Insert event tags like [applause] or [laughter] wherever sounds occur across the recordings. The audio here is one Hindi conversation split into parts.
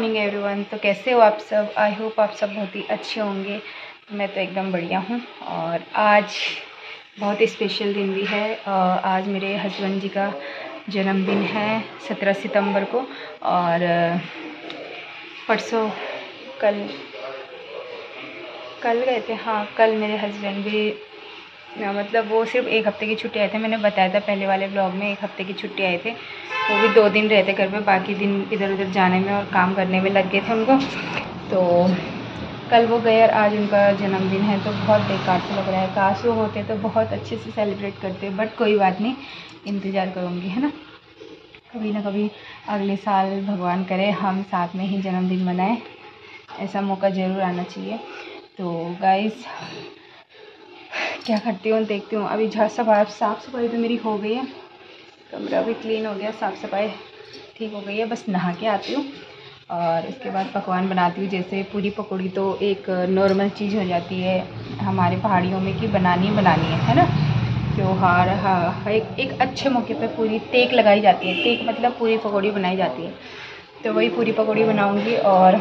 मॉर्निंग एवरीवन तो कैसे हो आप सब? आई होप आप सब बहुत ही अच्छे होंगे। मैं तो एकदम बढ़िया हूँ और आज बहुत ही स्पेशल दिन भी है। आज मेरे हस्बैंड जी का जन्मदिन है सत्रह सितंबर को और परसों कल कल गए थे। हाँ कल मेरे हस्बैंड भी मतलब वो सिर्फ़ एक हफ़्ते की छुट्टी आए थे, मैंने बताया था पहले वाले ब्लॉग में, एक हफ़्ते की छुट्टी आए थे। वो भी दो दिन रहते घर में, बाकी दिन इधर उधर जाने में और काम करने में लग गए थे उनको। तो कल वो गए और आज उनका जन्मदिन है तो बहुत बेकार से लग रहा है। काश वो होते तो बहुत अच्छे से सेलिब्रेट करते बट कोई बात नहीं, इंतज़ार करूँगी, है ना? कभी ना कभी अगले साल भगवान करे, हम साथ में ही जन्मदिन मनाएँ, ऐसा मौका ज़रूर आना चाहिए। तो गाइस क्या करती हूँ, देखती हूँ। अभी झाड़ सफ़ाई साफ़ सफ़ाई तो मेरी हो गई है। कमरा भी क्लीन हो गया साफ़ सफ़ाई ठीक हो गई है। बस नहा के आती हूँ और उसके बाद पकवान बनाती हूँ। जैसे पूरी पकौड़ी तो एक नॉर्मल चीज़ हो जाती है हमारे पहाड़ियों में कि बनानी बनानी है है ना? त्यौहार हाँ एक एक अच्छे मौके पे पूरी तेक लगाई जाती है। तेक मतलब पूरी पकौड़ी बनाई जाती है। तो वही पूरी पकौड़ी बनाऊँगी और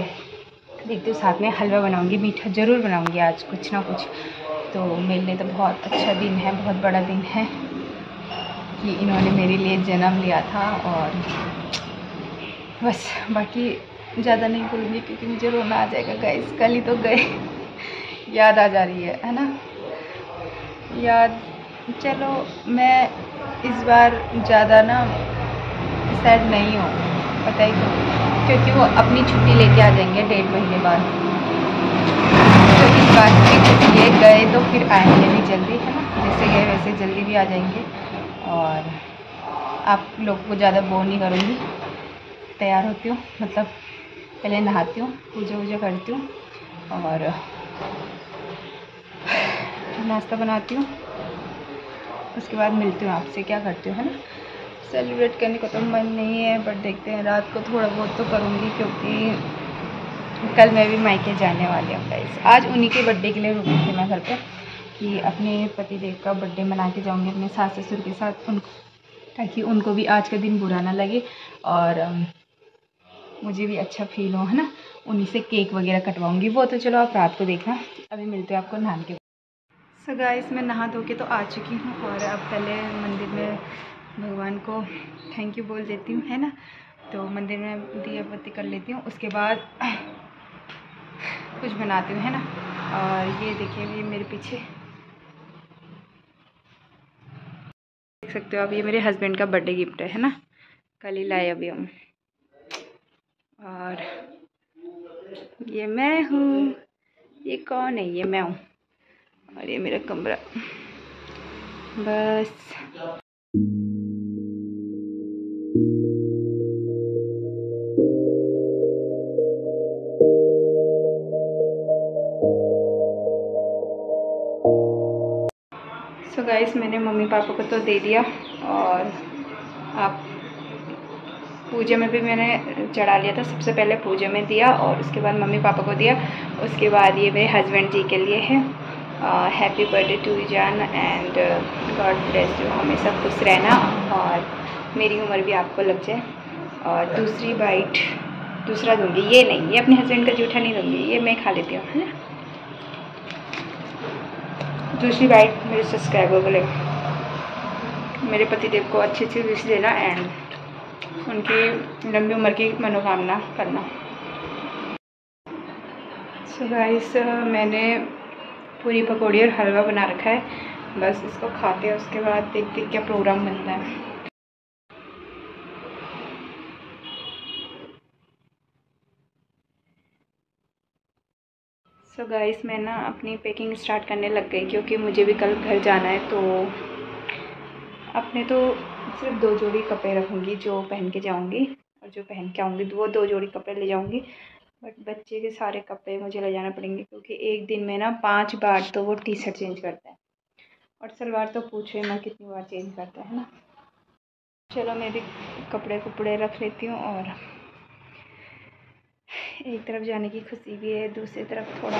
देखती हूँ साथ में हलवा बनाऊँगी, मीठा ज़रूर बनाऊँगी आज कुछ ना कुछ। तो मेरे लिए तो बहुत अच्छा दिन है, बहुत बड़ा दिन है कि इन्होंने मेरे लिए जन्म लिया था और बस, बाकी ज़्यादा नहीं बोलूँगी क्योंकि मुझे रोना आ जाएगा गए कल ही तो गए। याद आ जा रही है है ना? याद, चलो, मैं इस बार ज़्यादा ना सैड नहीं हूँ, पता ही क्यों? क्योंकि वो अपनी छुट्टी लेके आ जाएँगे डेढ़ महीने बाद। बाद में ये गए तो फिर आएँगे भी जल्दी, है ना? जैसे गए वैसे जल्दी भी आ जाएँगे। और आप लोग को ज़्यादा बोर नहीं करूँगी। तैयार होती हूँ मतलब पहले नहाती हूँ पूजा वूजा करती हूँ और नाश्ता बनाती हूँ। उसके बाद मिलती हूँ आपसे, क्या करती हूँ, है ना? सेलिब्रेट करने को तो मन नहीं है बट देखते हैं, रात को थोड़ा बहुत तो करूँगी क्योंकि कल मैं भी मायके जाने वाली हूँ गाइस आज उन्हीं के बर्थडे के लिए रुकी थी मैं घर पे, कि अपने पति देव का बर्थडे मना के जाऊँगी अपने सास ससुर के साथ उनको ताकि उनको भी आज का दिन बुरा ना लगे और मुझे भी अच्छा फील हो, है ना? उन्हीं से केक वगैरह कटवाऊँगी। वो तो चलो आप रात को देखना। अभी मिलते हैं आपको नहान के सो गाइस मैं नहा धो के तो आ चुकी हूँ और अब पहले मंदिर में भगवान को थैंक यू बोल देती हूँ, है ना? तो मंदिर में दिया बत्ती कर लेती हूँ। उसके बाद कुछ बनाती हूँ, है ना? और ये देखिए, ये मेरे पीछे। देख सकते हो आप ये मेरे हस्बैंड का बर्थडे गिफ्ट है है ना? कल ही लाए अभी हम। और ये मैं हूँ। ये कौन है? ये मैं हूँ। और ये मेरा कमरा। बस। सो गाइस मैंने मम्मी पापा को तो दे दिया और आप पूजा में भी मैंने चढ़ा लिया था। सबसे पहले पूजा में दिया और उसके बाद मम्मी पापा को दिया। उसके बाद ये मेरे हस्बैंड जी के लिए है। हैप्पी बर्थडे टू जान एंड गॉड ब्लेस यू हमेशा खुश रहना और मेरी उम्र भी आपको लग जाए। और दूसरी बाइट दूसरा दूँगी। ये नहीं, ये अपने हस्बैंड का जूठा नहीं दूँगी। ये मैं खा लेती हूँ, है ना? दूसरी बाइट मेरे सब्सक्राइबर को मेरे पति देव को अच्छी अच्छी विश देना एंड उनकी लंबी उम्र की मनोकामना करना। सो so गाइस मैंने पूरी पकौड़ी और हलवा बना रखा है। बस इसको खाते हैं, उसके बाद देखते क्या प्रोग्राम बनता है। सो so गाइस मैं ना अपनी पैकिंग स्टार्ट करने लग गई क्योंकि मुझे भी कल घर जाना है तो अपने तो सिर्फ़ दो जोड़ी कपड़े रखूँगी जो पहन के जाऊँगी और जो पहन के आऊँगी, वो दो जोड़ी कपड़े ले जाऊँगी। बट बच्चे के सारे कपड़े मुझे ले जाना पड़ेंगे क्योंकि एक दिन में ना पाँच बार तो वो टी शर्ट चेंज करता है। और सलवार तो पूछे मैं कितनी बार चेंज करता है ना? चलो मैं भी कपड़े कपड़े रख लेती हूँ और एक तरफ़ जाने की खुशी भी है, दूसरी तरफ़ थोड़ा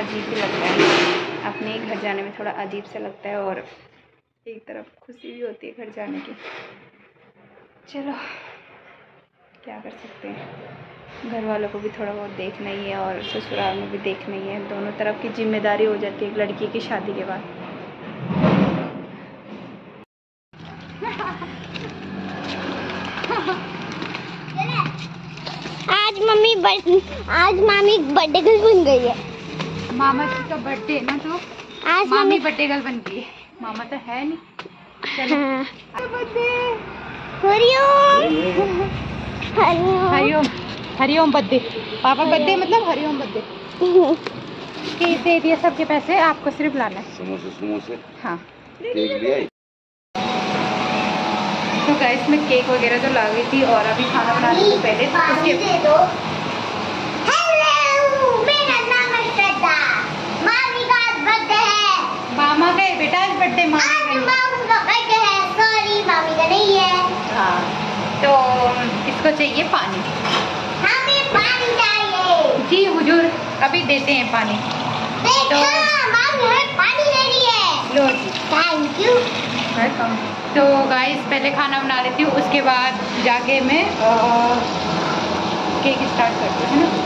अजीब भी लगता है। अपने घर जाने में थोड़ा अजीब सा लगता है और एक तरफ़ खुशी भी होती है घर जाने की। चलो, क्या कर सकते हैं? घर वालों को भी थोड़ा बहुत देखना ही है और ससुराल में भी देखना ही है। दोनों तरफ़ की ज़िम्मेदारी हो जाती है एक लड़की की शादी के बाद आज बड़- आज मामी बर्थडे गर्ल बन गई है। मामा जी का बर्थडे ना तो? आज मामी बर्थडे गर्ल बन गई है। मामा तो है नहीं। हाँ। बर्थडे। हरिओम हरिओम हरिओम हरिओम बर्थडे। पापा बर्थडे मतलब हरिओम बर्थडे। केक दे दिए सबके पैसे आपको सिर्फ़ लाना है। समोसे समोसे। हाँ। केक तो गाइस मैं केक वगैरह तो ला गई थी और अभी खाना बनाने से पहले उसके दे दो हेलो मेरा नाम है श्रद्धा मामी का आज बर्थडे है मामा का है बेटा आज बर्थडे मामा का है। का है। सॉरी मामी का नहीं है। हाँ तो इसको चाहिए पानी? हमें पानी चाहिए। जी हुजूर अभी देते हैं पानी। हमें पानी दे रही है। लो जी। थैंक यू वेलकम तो गाइस पहले खाना बना लेती हूँ उसके बाद जाके मैं केक स्टार्ट करती हूँ है ना?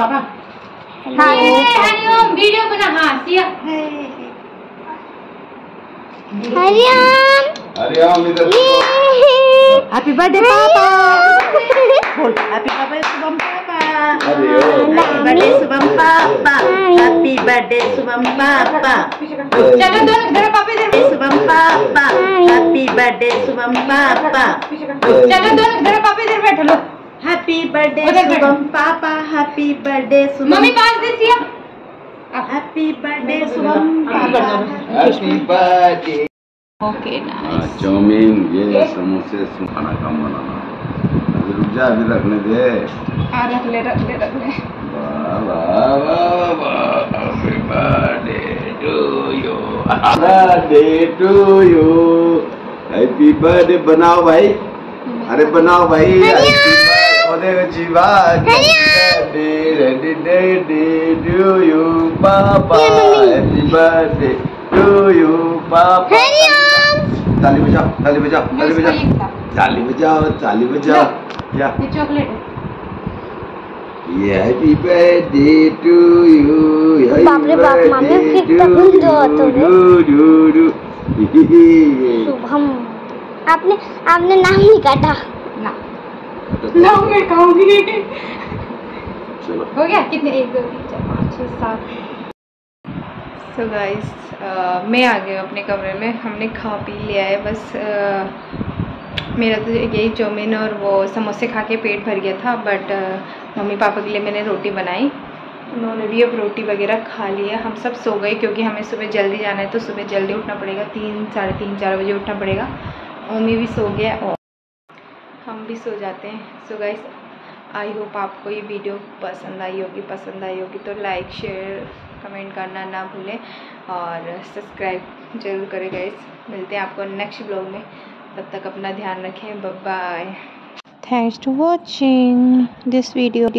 पापा हाँ हरिओम वीडियो बना हाँ सिया हरिओम अरे हम इधर हैप्पी बर्थडे पापा बोल हैप्पी बर्थडे शुभम पापा अरे ओ हैप्पी बर्थडे शुभम पापा हैप्पी बर्थडे शुभम पापा चलो दोनों इधर पापा इधर शुभम पापा हैप्पी बर्थडे शुभम पापा चलो दोनों हैप्पी बर्थडे। शुभम पापा हैप्पी बर्थडे शुभम मम्मी पास दे Siya happy birthday Shubham happy birthday okay हाँ, चाउमीन ये समोसे खाना कम बनाना अभी रुक जा अभी रखने दे हाँ रख ले रख ले रख ले वाह वाह वाह वाह हैप्पी बर्थडे बनाओ भाई अरे बनाओ भाई Happy birthday जीवा Happy birthday to you. पापा Happy birthday to you. ताली बजाओ ताली बजाओ ताली बजाओ ताली बजाओ ताली बजाओ क्या ये चॉकलेट है। Happy birthday to you Shubham आपने आपने नाम नहीं काटा। [laughs] ना मैं खाऊँगी चलो। हो गया? कितने? एक दो तीन चार पाँच छः सात। सो गाइस मैं आ गई हूँ अपने कमरे में। हमने खा पी लिया है बस अ, मेरा तो यही चाउमीन और वो समोसे खा के पेट भर गया था बट मम्मी पापा के लिए मैंने रोटी बनाई। उन्होंने भी अब रोटी वगैरह खा लिया हम सब सो गए क्योंकि हमें सुबह जल्दी जाना है तो सुबह जल्दी उठना पड़ेगा। तीन साढ़े तीन चार बजे उठना पड़ेगा। मम्मी भी सो गया और हम भी सो जाते हैं। सो गाइस आई होप आपको ये वीडियो पसंद आई होगी, पसंद आई होगी तो लाइक शेयर कमेंट करना ना भूलें और सब्सक्राइब ज़रूर करें गाइस मिलते हैं आपको नेक्स्ट ब्लॉग में। तब तक अपना ध्यान रखें। Bye thanks to watching this video.